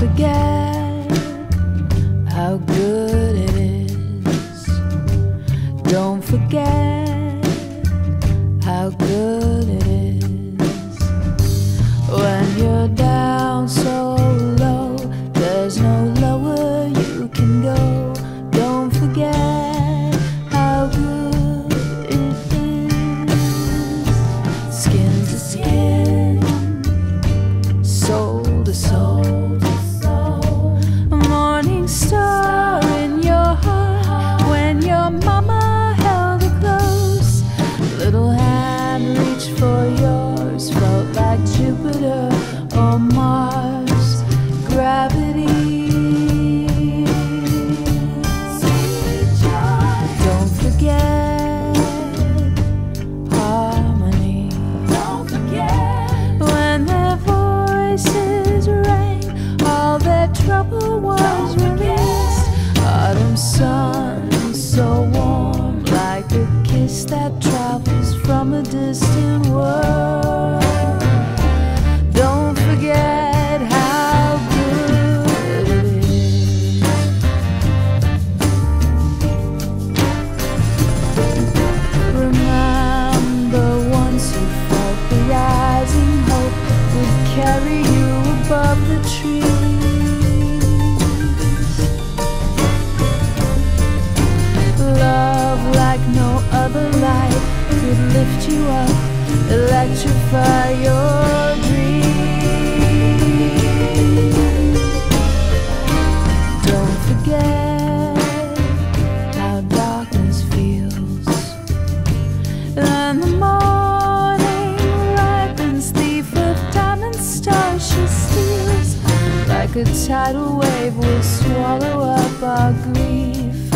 forget how good it is. Don't forget was released. Autumn sun, so warm, like a kiss that travels from a distant world. Don't forget how good it is. Remember once you felt the rising hope would carry you above the trees. No other light could lift you up, electrify your dreams. Don't forget how darkness feels. And the morning ripens, thief of diamond stars she steals. Like a tidal wave, will swallow up our grief